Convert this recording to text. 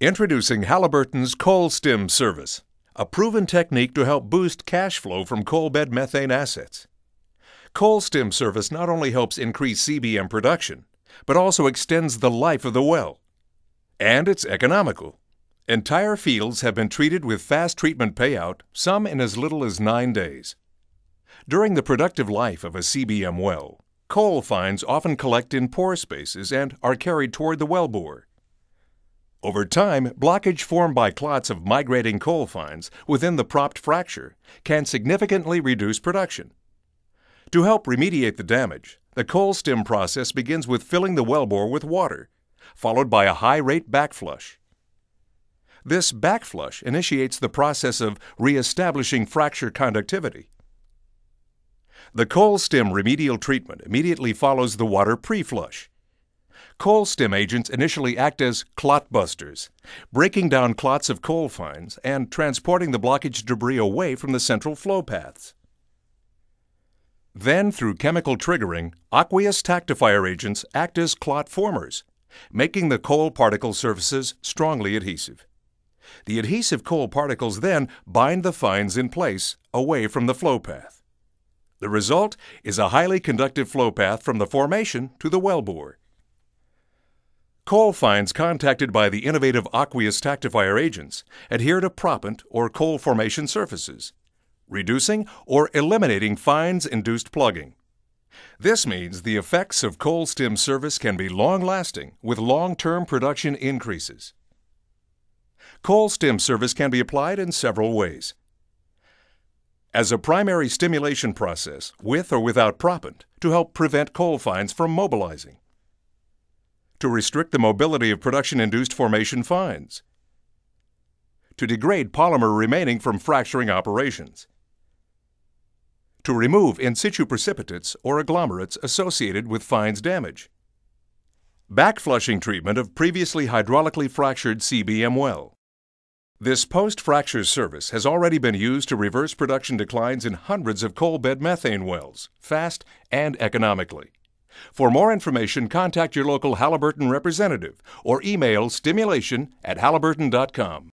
Introducing Halliburton's Coal Stim Service, a proven technique to help boost cash flow from coal bed methane assets. Coal Stim Service not only helps increase CBM production, but also extends the life of the well. And it's economical. Entire fields have been treated with fast treatment payout, some in as little as nine days. During the productive life of a CBM well, coal fines often collect in pore spaces and are carried toward the wellbore. Over time, blockage formed by clots of migrating coal fines within the propped fracture can significantly reduce production. To help remediate the damage, the coal stim process begins with filling the wellbore with water, followed by a high-rate backflush. This backflush initiates the process of reestablishing fracture conductivity. The coal stim remedial treatment immediately follows the water pre-flush. Coal stim agents initially act as clot busters, breaking down clots of coal fines and transporting the blockage debris away from the central flow paths. Then, through chemical triggering, aqueous tackifier agents act as clot formers, making the coal particle surfaces strongly adhesive. The adhesive coal particles then bind the fines in place away from the flow path. The result is a highly conductive flow path from the formation to the wellbore. Coal fines contacted by the innovative aqueous tackifier agents adhere to proppant or coal formation surfaces, reducing or eliminating fines-induced plugging. This means the effects of coal stim service can be long-lasting with long-term production increases. Coal stim service can be applied in several ways. As a primary stimulation process, with or without proppant, to help prevent coal fines from mobilizing to restrict the mobility of production-induced formation fines, to degrade polymer remaining from fracturing operations, to remove in situ precipitates or agglomerates associated with fines damage, backflushing treatment of previously hydraulically fractured CBM well. This post-fracture service has already been used to reverse production declines in hundreds of coal bed methane wells, fast and economically. For more information, contact your local Halliburton representative or email stimulation at halliburton.com.